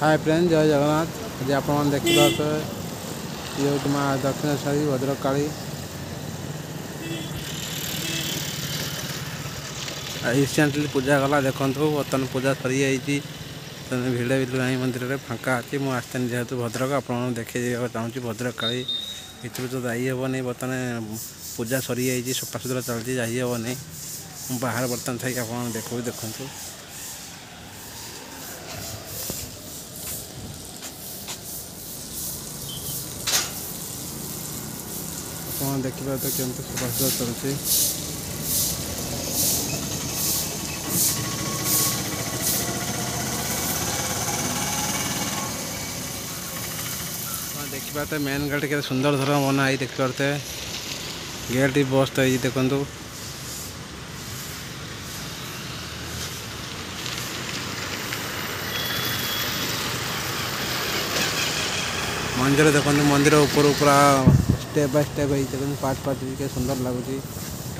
ହାଏ friend ଜୟ ଜଗନ୍ନାଥ ଆଜି ଆପଣମାନେ ଦେଖିପାରୁଥିବେ ଇଏ ହେଉଛି ମା ଦକ୍ଷିଣେଶ୍ୱରୀ ଭଦ୍ରକାଳୀ ରିସେଣ୍ଟଲି ପୂଜା ଗଲା ଦେଖନ୍ତୁ ବର୍ତ୍ତମାନ ପୂଜା ସରିଯାଇଛି ତେଣୁ ଭିଡ଼ ବି ଲୁଣାଇ ମନ୍ଦିରରେ ଫାଙ୍କା ଅଛି ମୁଁ ଆସିଥିଲି ଯେହେତୁ ଭଦ୍ରକ ଆପଣଙ୍କୁ ଦେଖେଇଦେବାକୁ ଚାହୁଁଛି ଭଦ୍ରକାଳୀ ଭିତରୁ ତ ଯାଇ ହେବନି ବର୍ତ୍ତମାନ ପୂଜା ସରିଯାଇଛି ସଫାସୁତୁରା ଚାଲିଛି ଯାଇ ହେବନି ମୁଁ ବାହାରେ ବର୍ତ୍ତମାନ ଥାଇକି ଆପଣଙ୍କୁ ଦେଖାଉଛି ଦେଖନ୍ତୁ कौन देखा तो कम सुभाषा चलते देखा तो मेन गेट के सुंदर धरना मना है देख पारे गेट भी बस्त है देखु मंदिर देखते मंदिर ऊपर ऊपर स्टेप बै स्टेप देखते पार्ट पार्ट टे सुंदर लगुच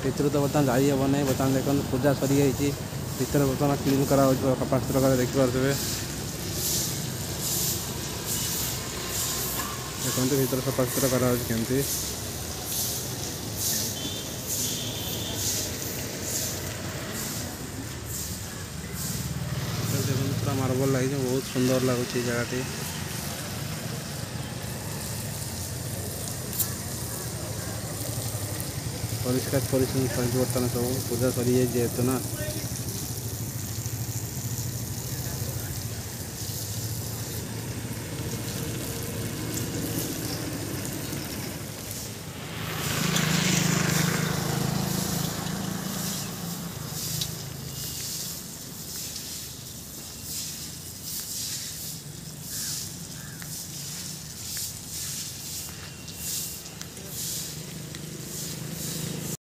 भितर तो बर्तमान जारी हम ना बर्तन देखो पूजा सरी जाइए भितर बर्तमान क्लीन करा कपाट कर देखिपे देखते भर सफा सुतरा करमती देख पूरा मार्बल लगे बहुत सुंदर लगुच जगह टी পরিষ্কার পরিচ্ছন্ন শরীর করতে না সব পূজা করিয়ে যেত না